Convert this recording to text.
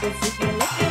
Cause if you look